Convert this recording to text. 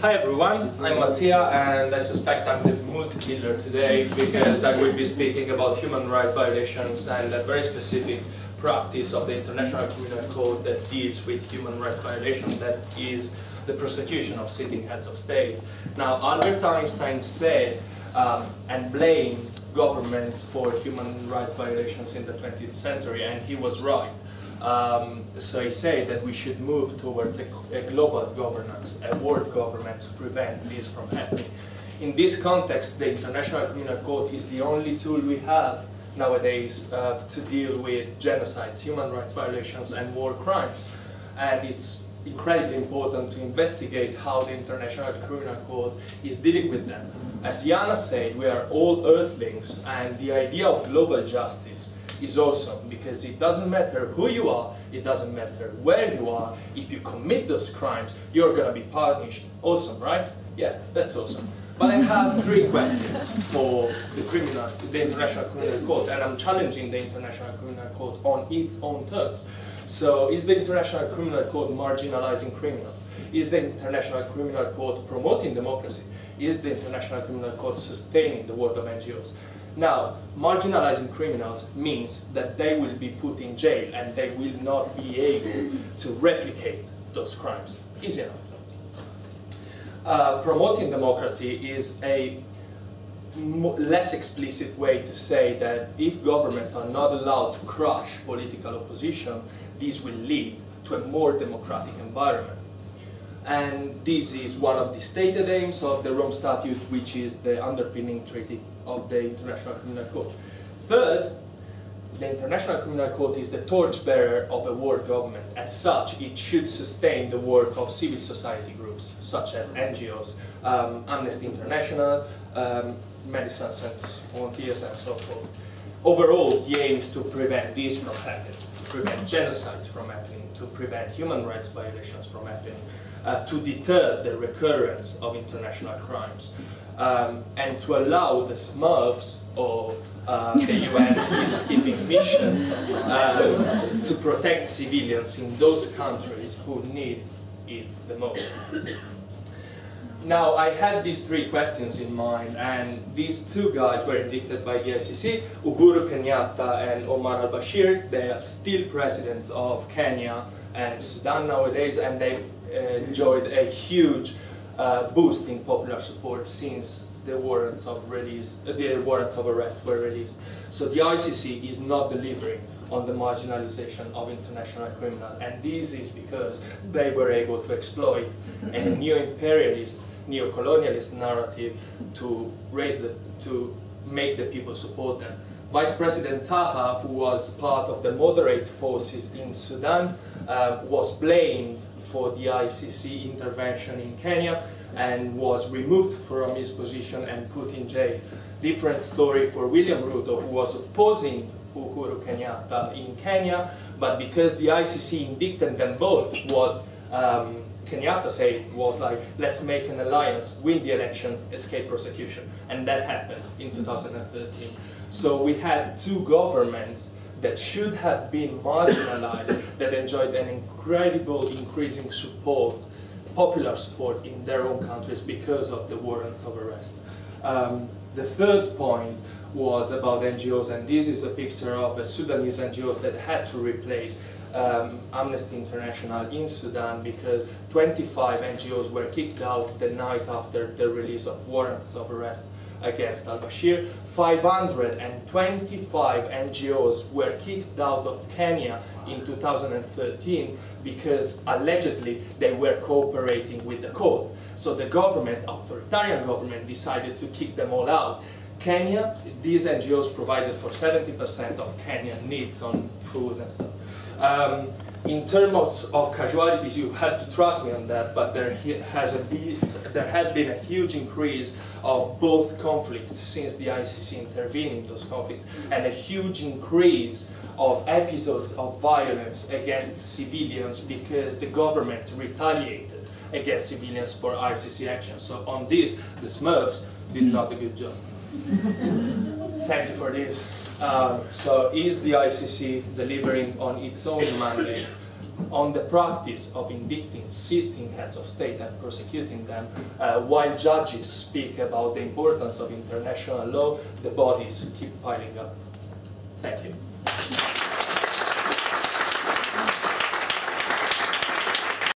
Hi everyone, I'm Mattia and I suspect I'm the mood killer today because I will be speaking about human rights violations and a very specific practice of the International Criminal Court that deals with human rights violations, that is the prosecution of sitting heads of state. Now Albert Einstein said um, and blamed governments for human rights violations in the 20th century and he was right. Um, so he said that we should move towards a, a, global governance, a world government to prevent this from happening. In this context, the International Criminal Court is the only tool we have nowadays uh, to deal with genocides, human rights violations, and war crimes. And it's incredibly important to investigate how the International Criminal Court is dealing with them. As Jana said, we are all earthlings, and the idea of global justice is awesome because it doesn't matter who you are, it doesn't matter where you are, if you commit those crimes, you're gonna be punished. Awesome, right? Yeah, that's awesome. But I have three questions for the criminal, the International Criminal Court, and I'm challenging the International Criminal Court on its own terms. So, is the International Criminal Court marginalizing criminals? Is the International Criminal Court promoting democracy? Is the International Criminal Court sustaining the work of NGOs? Now, marginalizing criminals means that they will be put in jail and they will not be able to replicate those crimes. Easy enough. Uh, promoting democracy is a less explicit way to say that if governments are not allowed to crush political opposition, this will lead to a more democratic environment. And this is one of the stated aims of the Rome Statute, which is the underpinning treaty of the International Criminal Court. Third, the International Criminal Court is the torchbearer of a world government. As such, it should sustain the work of civil society groups, such as NGOs, um, Amnesty International, um, Médecins Sans Frontières, and so forth. Overall, the aim is to prevent this from happening, to prevent genocides from happening, to prevent human rights violations from happening, uh, to deter the recurrence of international crimes um, and to allow the Smurfs or uh, the UN peacekeeping mission uh, to protect civilians in those countries who need it the most. Now, I had these three questions in mind, and these two guys were indicted by the ICC, Uhuru Kenyatta and Omar al-Bashir. They are still presidents of Kenya and Sudan nowadays, and they've uh, enjoyed a huge uh, boost in popular support since the warrants of release, uh, the warrants of arrest were released. So the ICC is not delivering on the marginalization of international criminals, and this is because they were able to exploit a neo-imperialist, neo-colonialist narrative to raise the, to make the people support them. Vice President Taha, who was part of the moderate forces in Sudan, uh, was blamed for the ICC intervention in Kenya and was removed from his position and put in jail. Different story for William Ruto, who was opposing Uhuru Kenyatta in Kenya, but because the ICC indicted them both, what um, Kenyatta said was like, let's make an alliance, win the election, escape prosecution. And that happened in 2013. So we had two governments that should have been marginalized that enjoyed an incredible increasing support, popular support in their own countries because of the warrants of arrest. Um, the third point was about NGOs, and this is a picture of the Sudanese NGOs that had to replace um, Amnesty International in Sudan because 25 NGOs were kicked out the night after the release of warrants of arrest against al-Bashir. 525 NGOs were kicked out of Kenya in 2013 because allegedly they were cooperating with the court. So the government, authoritarian government, decided to kick them all out. Kenya, these NGOs provided for 70% of Kenyan needs on food and stuff. Um, in terms of casualties, you have to trust me on that, but there has, there has been a huge increase of both conflicts since the ICC intervened in those conflicts, and a huge increase of episodes of violence against civilians because the governments retaliated against civilians for ICC action. So on this, the Smurfs did not a good job. Thank you for this. Um, so is the ICC delivering on its own mandate on the practice of indicting sitting heads of state and prosecuting them, uh, while judges speak about the importance of international law, the bodies keep piling up. Thank you.